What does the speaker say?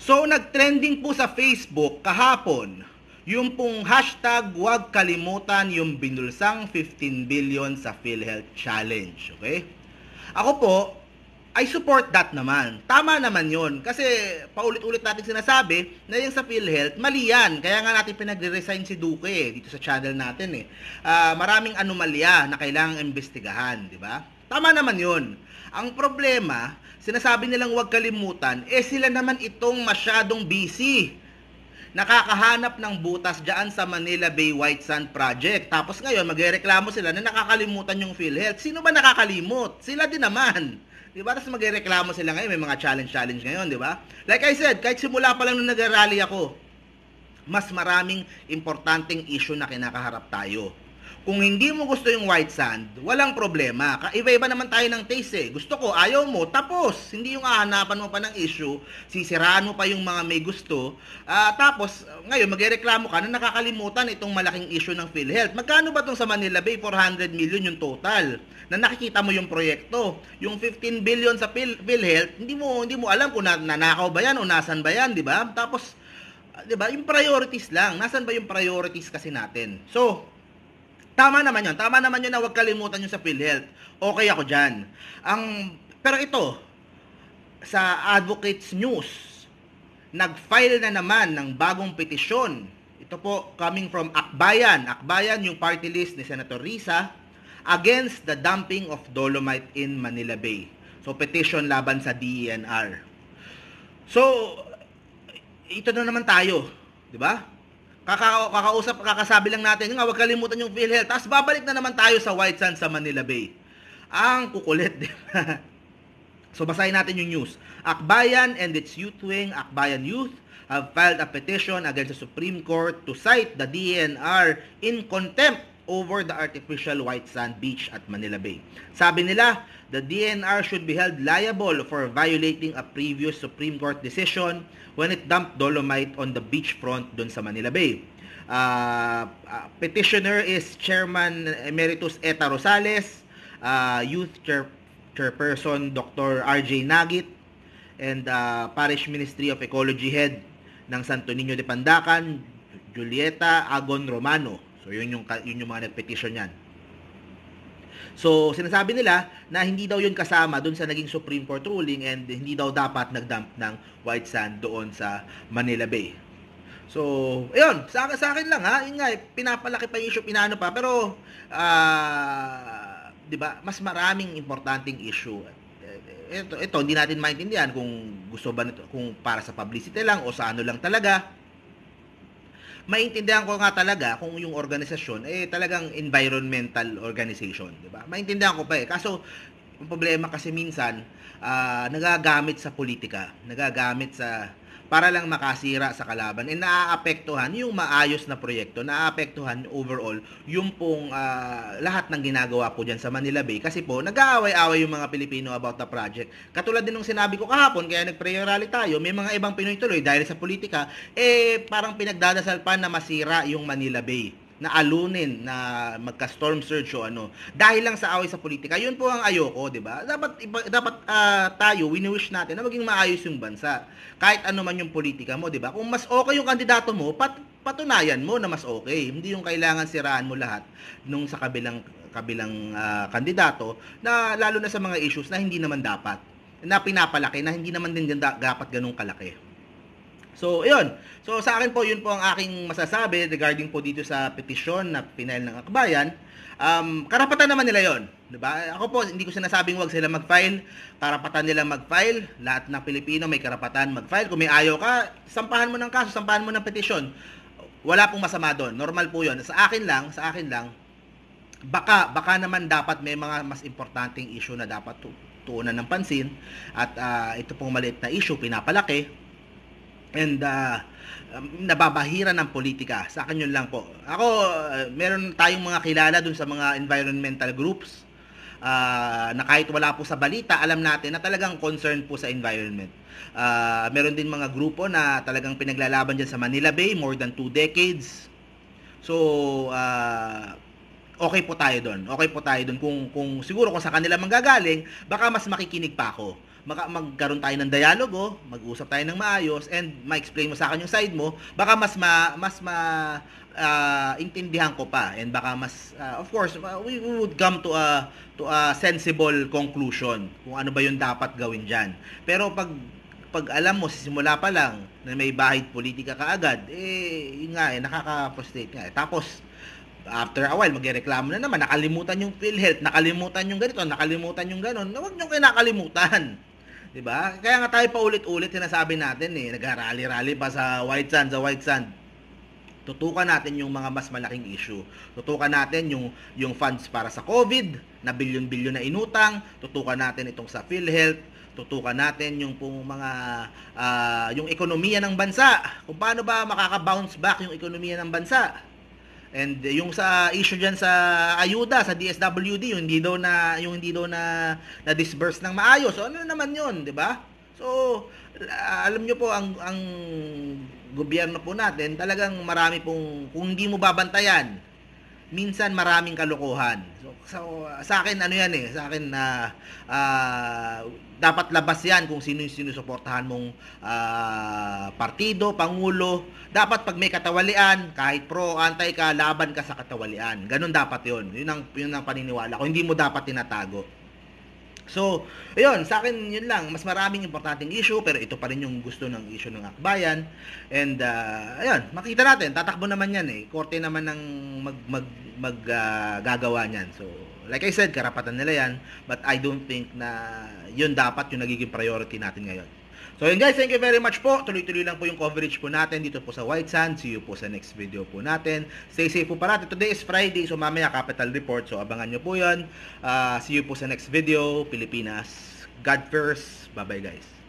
So, nag-trending po sa Facebook kahapon yung pong hashtag huwag kalimutan yung binulsang 15 billion sa PhilHealth Challenge. Okay? Ako po, I support that naman. Tama naman yon Kasi paulit-ulit natin sinasabi na yung sa PhilHealth, mali yan. Kaya nga natin pinagre-resign si Duque eh, dito sa channel natin eh. Uh, maraming anomalya na kailangang imbestigahan, di ba? Tama naman yon Ang problema, sinasabi nilang huwag kalimutan, eh sila naman itong masyadong busy nakakahanap ng butas dyan sa Manila Bay White Sand Project. Tapos ngayon, magrereklamo sila na nakakalimutan yung PhilHealth. Sino ba nakakalimot? Sila din naman. Di ba? Tapos magreklamo sila ngayon, may mga challenge-challenge ngayon, di ba? Like I said, kahit simula pa lang nung nag-rally ako, mas maraming importanteng issue na kinakaharap tayo. Kung hindi mo gusto yung white sand, walang problema. Iba-iba naman tayo ng taste eh. Gusto ko, ayaw mo, tapos. Hindi yung ahanapan mo pa ng issue, sisiraan mo pa yung mga may gusto. Uh, tapos, ngayon, magreklamo ka na nakakalimutan itong malaking issue ng PhilHealth. Magkano ba itong sa Manila Bay? 400 million yung total. Na nakikita mo yung proyekto. Yung 15 billion sa Phil, PhilHealth, hindi mo, hindi mo alam kung na, nanakaw ba yan o nasan ba yan, di ba? Tapos, 'di ba? Yung priorities lang. Nasaan ba yung priorities kasi natin? So, Tama naman yun. Tama naman yun na huwag kalimutan yun sa PhilHealth. Okay ako dyan. Ang, pero ito, sa Advocates News, nag-file na naman ng bagong petisyon. Ito po coming from Akbayan. Akbayan yung party list ni Senator Risa against the dumping of dolomite in Manila Bay. So petition laban sa DENR. So ito na naman tayo, 'di ba? Kaka kakausap, kakasabi lang natin, nga, huwag kalimutan yung PhilHealth. Tapos babalik na naman tayo sa White Sands sa Manila Bay. Ang kukulit, di ba? So basahin natin yung news. Akbayan and its youth wing, Akbayan Youth, have filed a petition against the Supreme Court to cite the DNR in contempt over the artificial white sand beach at Manila Bay. Sabi nila, the DNR should be held liable for violating a previous Supreme Court decision when it dumped dolomite on the beachfront doon sa Manila Bay. Uh, uh, petitioner is Chairman Emeritus Eta Rosales, uh, Youth Chair, Chairperson Dr. RJ Nagit, and uh, Parish Ministry of Ecology Head ng Santo Niño de Pandacan, Julieta Agon Romano. So yun yung, yun yung mga nag-petition yan. So, sinasabi nila na hindi daw yun kasama doon sa naging Supreme Court ruling and hindi daw dapat nagdump ng white sand doon sa Manila Bay. So, ayun, sa, sa akin lang ha, yun nga, eh, pinapalaki pa yung issue, pinano pa, pero, uh, di ba, mas maraming importanteng issue. Ito, ito, hindi natin maintindihan kung gusto ba nito, kung para sa publicity lang o sa ano lang talaga maintindihan ko nga talaga kung yung organisasyon eh talagang environmental organization, 'di ba? Maintindihan ko pa eh. Kaso yung problema kasi minsan uh, nagagamit sa politika, nagagamit sa para lang makasira sa kalaban. E naaapektuhan yung maayos na proyekto, naaapektuhan overall yung pong uh, lahat ng ginagawa po dyan sa Manila Bay. Kasi po, nag-aaway-away yung mga Pilipino about the project. Katulad din ng sinabi ko kahapon, kaya nag-prayer rally tayo, may mga ibang Pinoy tuloy dahil sa politika, eh parang pinagdadasal pa na masira yung Manila Bay na alunin na magka-storm surge o ano dahil lang sa away sa politika. Yun po ang ayoko di ba? Dapat dapat uh, tayo wini-wish natin na maging maayos yung bansa. Kahit ano man yung politika mo di ba? Kung mas okay yung kandidato mo pat, patunayan mo na mas okay. Hindi yung kailangan siraan mo lahat nung sa kabilang kabilang uh, kandidato na lalo na sa mga issues na hindi naman dapat na pinapalaki na hindi naman din dapat ganung kalaki So, ayun. So, sa akin po, yun po ang aking masasabi regarding po dito sa petisyon na pinail ng akbayan. Um, karapatan naman nila yon, 'di ba? Ako po hindi ko sinasabing wag sila mag-file, karapatan nila mag-file. Lahat ng Pilipino may karapatan mag-file. Kung may ayaw ka, sampahan mo ng kaso, sampahan mo ng petisyon. Wala pong masama doon. Normal po 'yon. Sa akin lang, sa akin lang baka baka naman dapat may mga mas importanteng issue na dapat tuunan ng pansin at uh, ito pong maliit na issue pinapalaki and uh, nababahira ng politika. Sa akin yun lang po. Ako, uh, meron tayong mga kilala dun sa mga environmental groups uh, na kahit wala po sa balita, alam natin na talagang concerned po sa environment. Uh, meron din mga grupo na talagang pinaglalaban dyan sa Manila Bay, more than two decades. So, uh, okay po tayo doon. Okay po tayo doon. Kung, kung siguro kung sa kanila manggagaling, baka mas makikinig pa ako maka, magkaroon tayo ng dialogo, mag-usap tayo ng maayos, and ma-explain mo sa akin yung side mo, baka mas ma, mas ma, uh, intindihan ko pa. And baka mas uh, of course uh, we, would come to a to a sensible conclusion kung ano ba yung dapat gawin diyan pero pag pag alam mo simula pa lang na may bahid politika kaagad eh yun nga eh nakaka-frustrate nga eh. tapos after a while magrereklamo na naman nakalimutan yung PhilHealth nakalimutan yung ganito nakalimutan yung ganon huwag niyo kinakalimutan 'di ba kaya nga tayo pa ulit-ulit sinasabi natin eh nagrarally-rally pa sa White Sand sa White Sand tutukan natin yung mga mas malaking issue. Tutukan natin yung yung funds para sa COVID na bilyon-bilyon na inutang, tutukan natin itong sa PhilHealth, tutukan natin yung pong mga uh, yung ekonomiya ng bansa. Kung paano ba makaka-bounce back yung ekonomiya ng bansa. And yung sa issue diyan sa ayuda sa DSWD, yung hindi daw na yung hindi daw na na disburse ng maayos. So ano naman 'yon, 'di ba? So alam niyo po ang ang gobyerno po natin, talagang marami pong, kung hindi mo babantayan, minsan maraming kalokohan. So, so sa akin, ano yan eh, sa akin na uh, uh, dapat labas yan kung sino sinusuportahan mong uh, partido, pangulo. Dapat pag may katawalian, kahit pro, anti ka, laban ka sa katawalian. Ganun dapat yon Yun ang, yun ang paniniwala ko. Hindi mo dapat tinatago. So, ayun, sa akin yun lang. Mas maraming importanteng issue, pero ito pa rin yung gusto ng issue ng akbayan. And, uh, ayun, makita natin, tatakbo naman yan eh. Korte naman ng mag, mag, mag uh, gagawa niyan. So, like I said, karapatan nila yan. But I don't think na yun dapat yung nagiging priority natin ngayon. So yun guys, thank you very much po. Tuloy-tuloy lang po yung coverage po natin dito po sa White Sand. See you po sa next video po natin. Stay safe po parati. Today is Friday, so mamaya capital report. So abangan nyo po yun. Uh, see you po sa next video. Pilipinas, God first. Bye-bye guys.